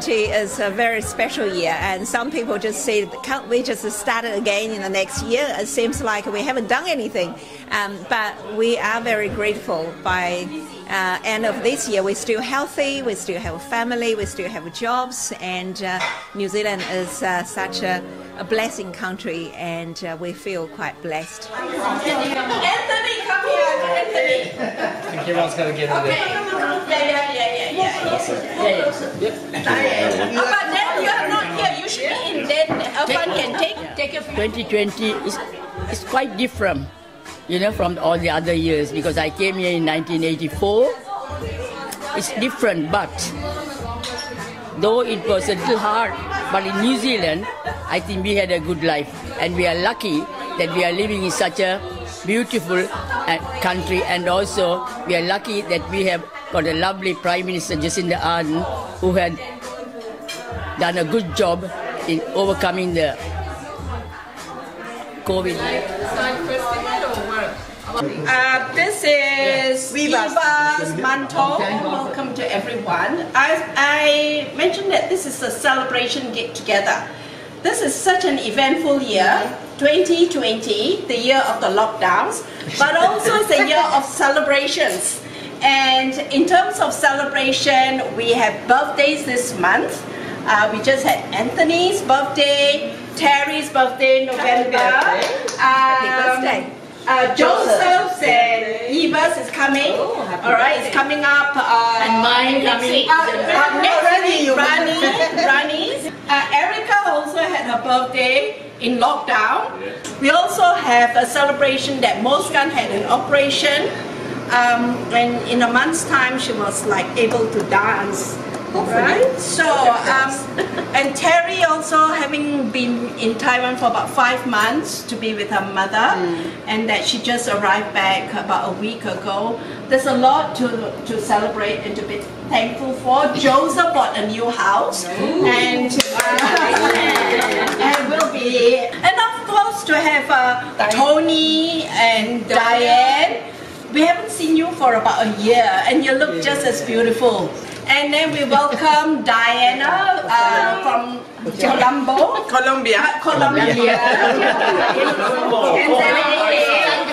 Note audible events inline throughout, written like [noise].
2020 is a very special year, and some people just say, "Can't we just start it again in the next year?" It seems like we haven't done anything, um, but we are very grateful. By uh, end of this year, we're still healthy, we still have a family, we still have jobs, and uh, New Zealand is uh, such a, a, blessing country, and uh, we feel quite blessed. Anthony, come here, Anthony. I think everyone's got to get in Okay. there. Yeah, yeah, yeah, yeah, yeah. yeah. Yep. Uh, but then you are not here. You should be in. Then Irfan can take take a 2020 is, is quite different, you know, from all the other years because I came here in 1984. It's different, but though it was a little hard, but in New Zealand, I think we had a good life, and we are lucky that we are living in such a beautiful uh, country, and also we are lucky that we have got a lovely Prime Minister Jacinda Ardern who had done a good job in overcoming the COVID. Uh, this is Viva's, Manto. Welcome to everyone. I, I mentioned that this is a celebration get together. This is such an eventful year, 2020, the year of the lockdowns, but also it's a year of celebrations. And in terms of celebration, we have birthdays this month. Uh, we just had Anthony's birthday, Terry's birthday, November. Happy Um, birthday. uh, Joseph's and Eva's is coming. All right, it's coming up. Uh, And mine coming. Uh, uh, next week, Rani, Rani's. Uh, Erica also had her birthday in lockdown. We also have a celebration that Muskan had an operation. Um, and in a month's time, she was like able to dance. Right? So, um, and Terry also having been in Taiwan for about five months to be with her mother, and that she just arrived back about a week ago. There's a lot to, to celebrate and to be thankful for. Joseph bought a new house, and uh, [laughs] and will be, and of course to have uh, Tony and Diane. We haven't seen you for about a year, and you look just as beautiful. And then we welcome Diana uh, from Colombo, Colombia. uh, Colombia.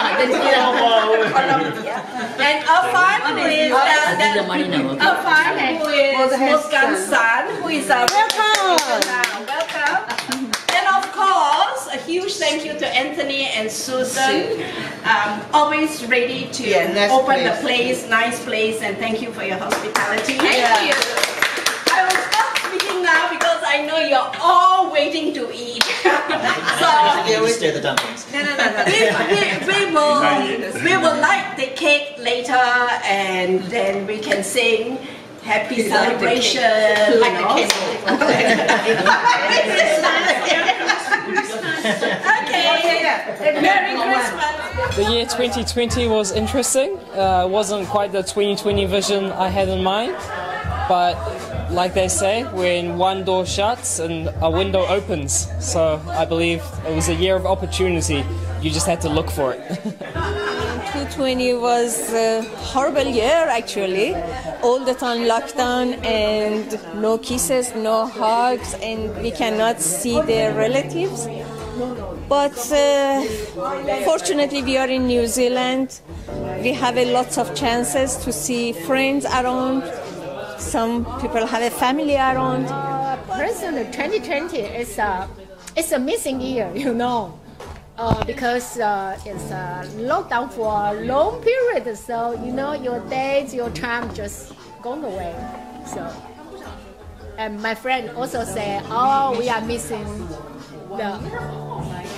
and then Colombia. And Afan with uh, This is the money now, okay? Afan who is Muskan's son, who is a welcome. Welcome. And of course, a huge thank you to Anthony and Susan. Um, always ready to Yeah, nice open the place. place, nice place, and thank you for your hospitality. Thank Yeah. you. I will stop speaking now because I know you're all waiting to eat. [laughs] so we stir the dumplings. we, we, we [laughs] will we will light the cake later and then we can sing happy celebration like the cake. [laughs] okay. Merry Christmas. The year 2020 was interesting. Uh, wasn't quite the 2020 vision I had in mind, but like they say, when one door shuts and a window opens. So I believe it was a year of opportunity. You just had to look for it. [laughs] 2020 was a horrible year actually. All the time lockdown and no kisses, no hugs, and we cannot see their relatives. But uh, fortunately, we are in New Zealand. We have a lots of chances to see friends around. Some people have a family around. Personally, 2020 is a it's a missing year, [laughs] you know, uh, because uh, it's a lockdown for a long period. So you know your days, your time just gone away. So, and my friend also said, "Oh, we are missing the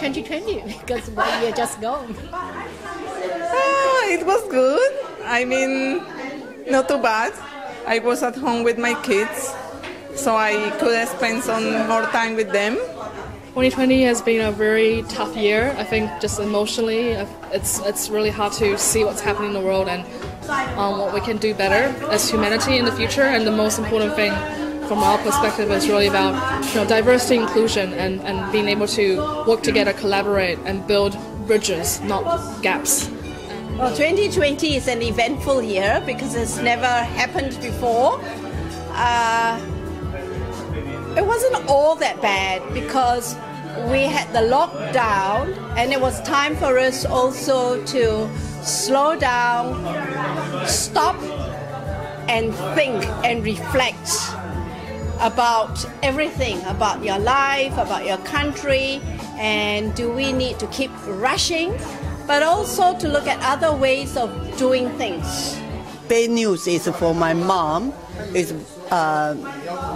2020 [laughs] because one year just gone." Ah, it was good. I mean, not too bad. I was at home with my kids, so I could spend some more time with them. 2020 has been a very tough year. I think just emotionally, it's it's really hard to see what's happening in the world and um, what we can do better as humanity in the future. And the most important thing, from our perspective, is really about you know diversity, inclusion, and, and being able to work together, collaborate, and build bridges, not gaps. Well, 2020 is an eventful year because it's never happened before. Uh, it wasn't all that bad because we had the lockdown and it was time for us also to slow down, stop, and think and reflect about everything about your life, about your country, and do we need to keep rushing, but also to look at other ways of doing things. Bad news is for my mom is uh,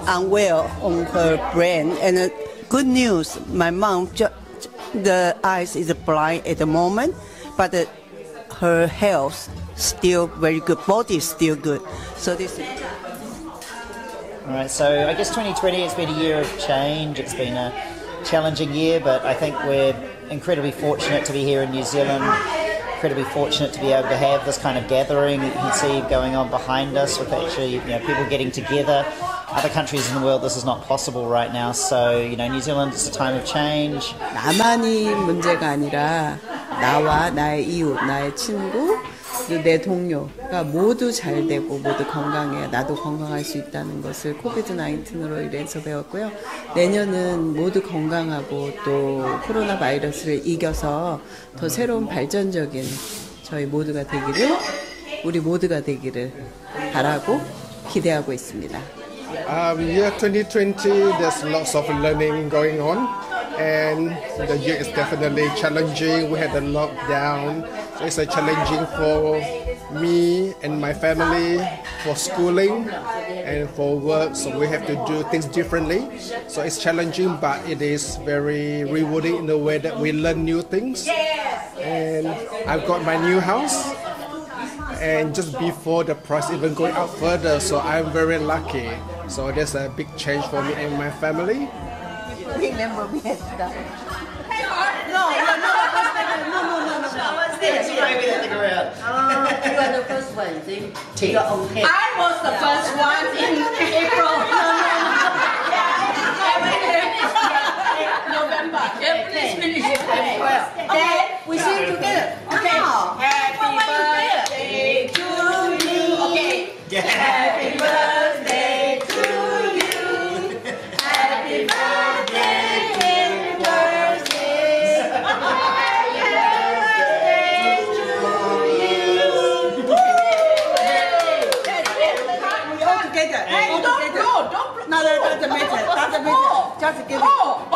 unwell on her brain, and uh, good news, my mom the eyes is blind at the moment, but uh, her health still very good, body is still good. So this. All right, so I guess 2020 has been a year of change. It's been a challenging year, but I think we're incredibly fortunate to be here in New Zealand. Incredibly fortunate to be able to have this kind of gathering that you can see going on behind us, with actually you know people getting together. Other countries in the world, this is not possible right now. So you know, New Zealand is a time of change. 나만이 문제가 아니라 나와 나의 이웃, 나의 친구, 그리고 내 동료가 모두 잘 되고 모두 건강해야 나도 건강할 수 있다는 것을 코비드 19으로 인해서 배웠고요. 내년은 모두 건강하고 또 코로나 바이러스를 이겨서 더 새로운 발전적인 저희 모두가 되기를 우리 모두가 되기를 바라고 기대하고 있습니다. Um, year 2020, there's lots of learning going on, and the year is definitely challenging. We had a lockdown, so it's a challenging for me and my family for schooling and for work. So we have to do things differently. So it's challenging, but it is very rewarding in the way that we learn new things. And I've got my new house and just before the price even going up further so i'm very lucky so there's a big change for me and my family Remember we had no, no, no, no. What's this? you are the first one, see? Your own head. I was the first one in April. No, no, no. November. Yeah, please finish. Okay, blow, don't blow. No, no, doesn't matter. Doesn't matter. Oh, Just give oh, it. Oh,